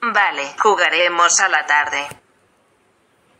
Vale, jugaremos a la tarde.